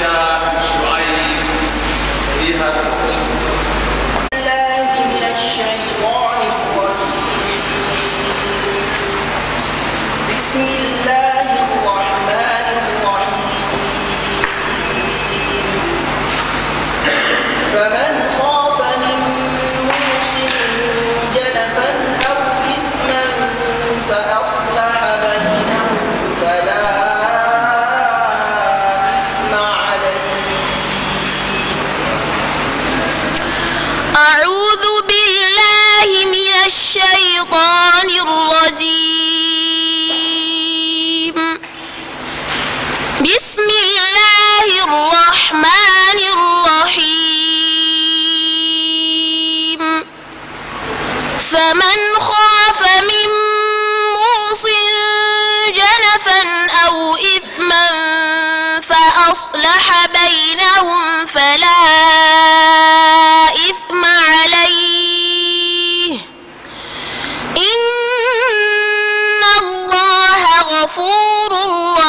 した。أعوذ بالله من الشيطان الرجيم. بسم الله الرحمن الرحيم. فمن خاف من موص جنفا أو إثما فأصلح بينهم فلا الله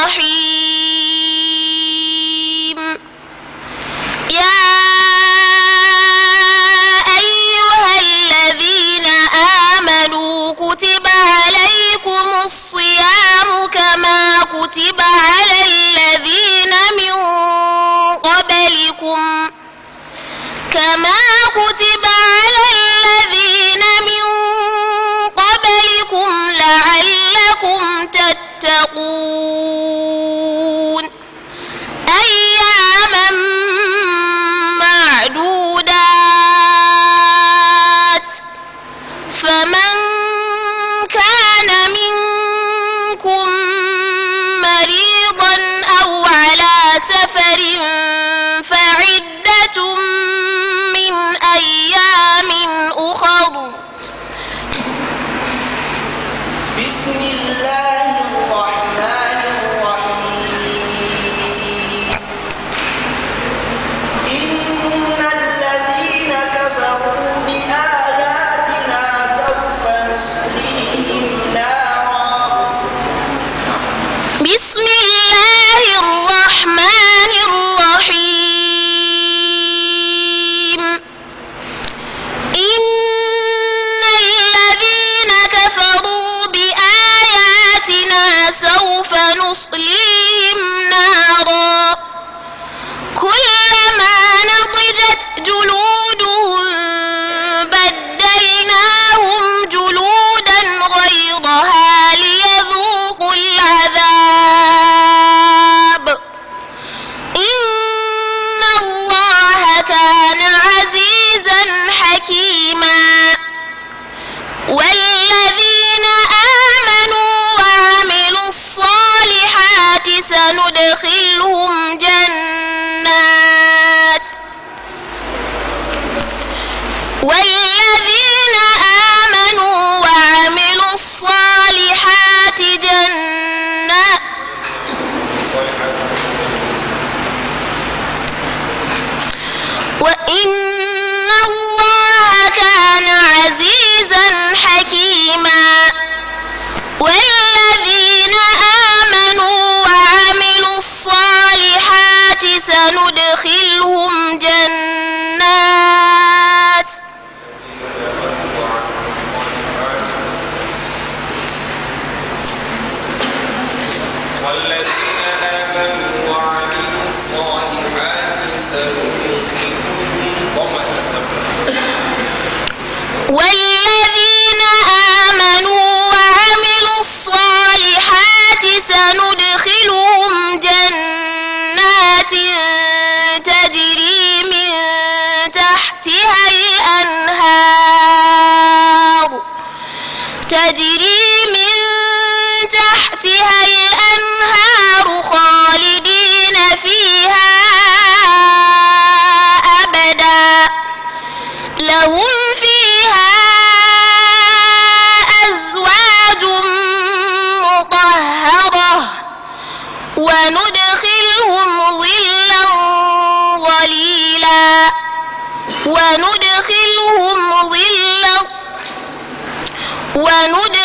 los ويدخلهم جنات. والذين آمنوا وعملوا الصالحات جنات وإن ندرك